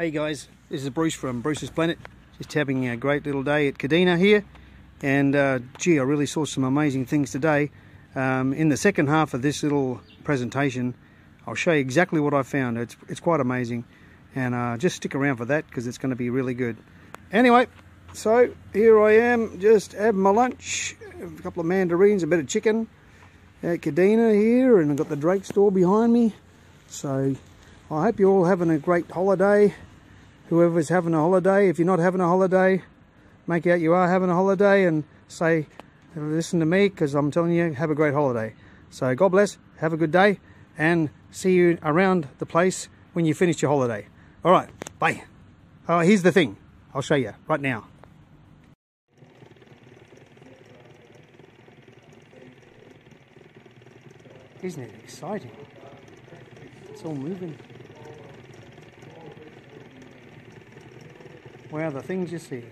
Hey guys, this is Bruce from Bruce's Planet. Just having a great little day at Kadina here. And uh, gee, I really saw some amazing things today. Um, in the second half of this little presentation, I'll show you exactly what I found. It's, it's quite amazing. And uh, just stick around for that because it's going to be really good. Anyway, so here I am just having my lunch. A couple of mandarins, a bit of chicken at Kadina here. And I've got the Drake store behind me. So I hope you're all having a great holiday whoever's having a holiday. If you're not having a holiday, make out you are having a holiday and say, listen to me because I'm telling you, have a great holiday. So God bless, have a good day, and see you around the place when you finish your holiday. All right, bye. Oh, here's the thing. I'll show you right now. Isn't it exciting? It's all moving. Wow, the things you see.